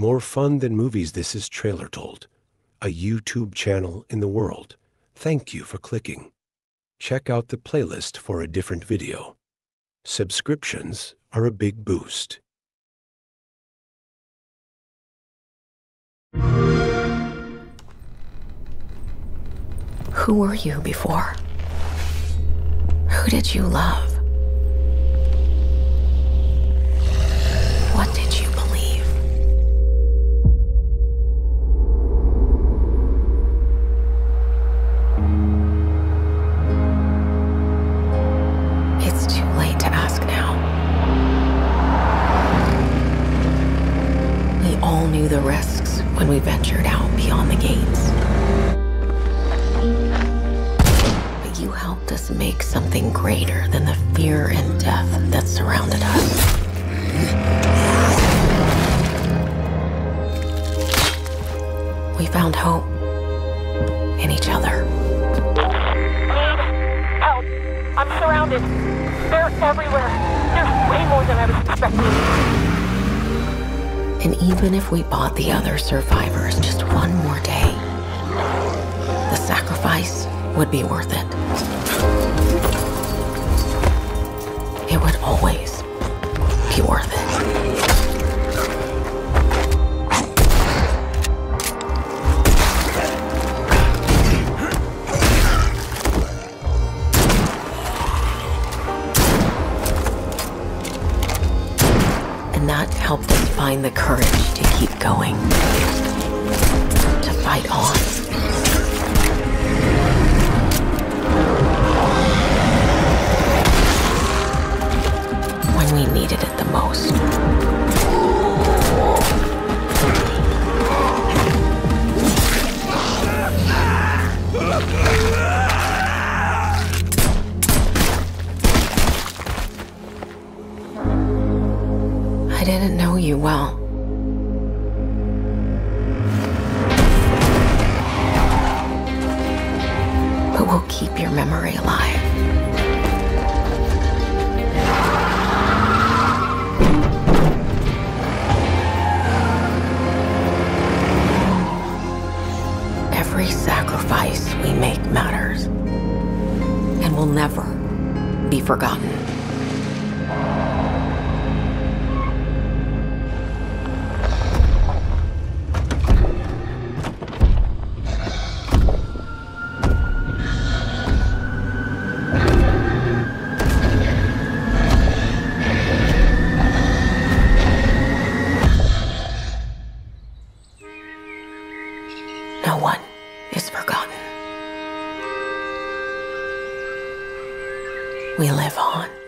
More fun than movies, this is TrailerTold, a YouTube channel in the world. Thank you for clicking. Check out the playlist for a different video. Subscriptions are a big boost. Who were you before? Who did you love? When we ventured out beyond the gates. But you helped us make something greater than the fear and death that surrounded us. We found hope in each other. Help! I'm surrounded. They're everywhere. There's way more than I was expecting. And even if we bought the other survivors just one more day, the sacrifice would be worth it. It would always be worth it. And that helped us find the courage to keep going, to fight on. When we needed it the most. Didn't know you well. But we'll keep your memory alive. Every sacrifice we make matters and will never be forgotten. No one is forgotten. We live on.